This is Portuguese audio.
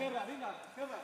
Izquierda, venga, izquierda.